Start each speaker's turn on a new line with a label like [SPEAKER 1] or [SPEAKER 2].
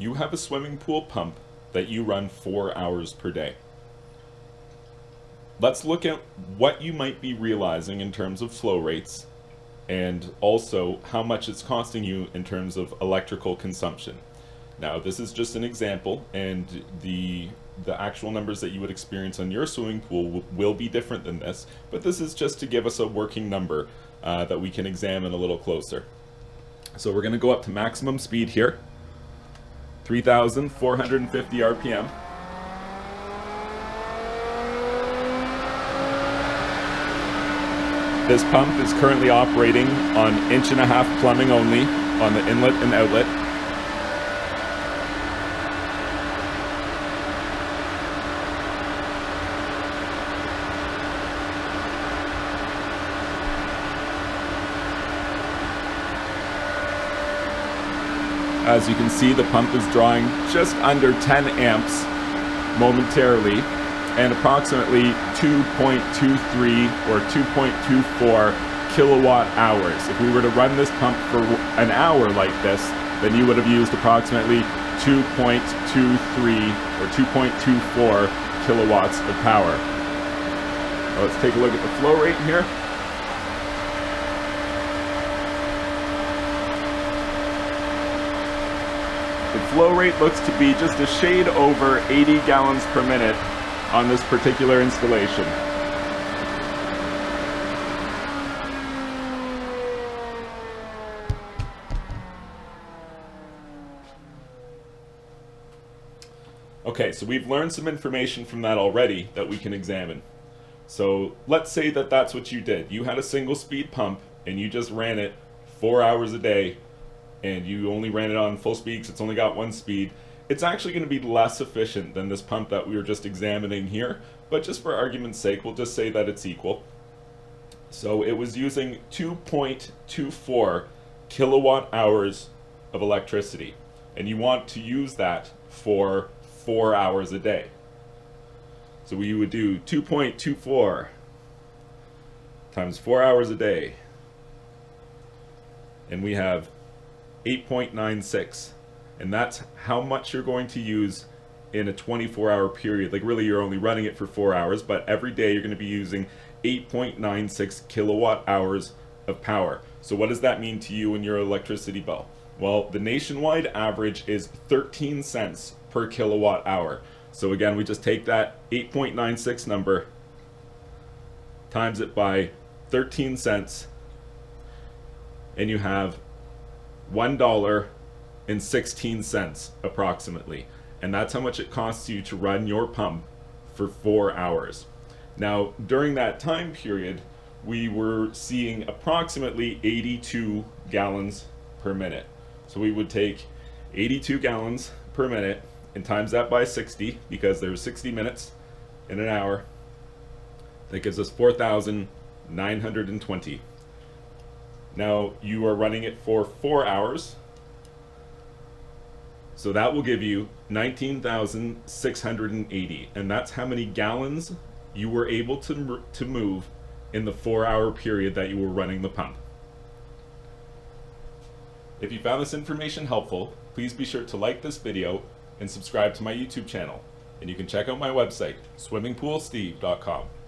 [SPEAKER 1] you have a swimming pool pump that you run four hours per day. Let's look at what you might be realizing in terms of flow rates and also how much it's costing you in terms of electrical consumption. Now, this is just an example, and the the actual numbers that you would experience on your swimming pool will be different than this, but this is just to give us a working number uh, that we can examine a little closer. So we're going to go up to maximum speed here, 3,450 RPM. This pump is currently operating on inch and a half plumbing only on the inlet and outlet. As you can see, the pump is drawing just under 10 amps momentarily and approximately 2.23 or 2.24 kilowatt hours. If we were to run this pump for an hour like this, then you would have used approximately 2.23 or 2.24 kilowatts of power. Now let's take a look at the flow rate here. Flow rate looks to be just a shade over 80 gallons per minute on this particular installation. Okay, so we've learned some information from that already that we can examine. So let's say that that's what you did. You had a single speed pump and you just ran it four hours a day and you only ran it on full speed it's only got one speed, it's actually going to be less efficient than this pump that we were just examining here, but just for argument's sake, we'll just say that it's equal. So it was using 2.24 kilowatt hours of electricity, and you want to use that for four hours a day. So we would do 2.24 times four hours a day, and we have 8.96 and that's how much you're going to use in a 24 hour period. Like really you're only running it for four hours but every day you're going to be using 8.96 kilowatt hours of power. So what does that mean to you and your electricity bill? Well the nationwide average is 13 cents per kilowatt hour. So again we just take that 8.96 number times it by 13 cents and you have $1.16 approximately. And that's how much it costs you to run your pump for four hours. Now, during that time period, we were seeing approximately 82 gallons per minute. So we would take 82 gallons per minute and times that by 60 because there's 60 minutes in an hour. That gives us 4,920. Now you are running it for four hours. So that will give you 19,680. And that's how many gallons you were able to, to move in the four hour period that you were running the pump. If you found this information helpful, please be sure to like this video and subscribe to my YouTube channel. And you can check out my website, swimmingpoolsteve.com.